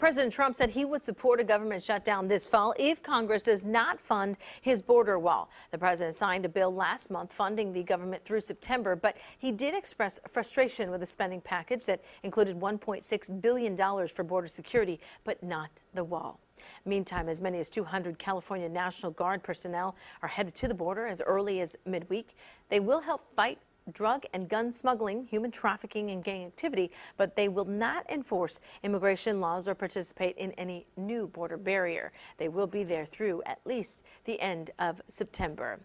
President Trump said he would support a government shutdown this fall if Congress does not fund his border wall. The president signed a bill last month funding the government through September, but he did express frustration with a spending package that included $1.6 billion for border security, but not the wall. Meantime, as many as 200 California National Guard personnel are headed to the border as early as midweek. They will help fight drug and gun smuggling, human trafficking, and gang activity, but they will not enforce immigration laws or participate in any new border barrier. They will be there through at least the end of September.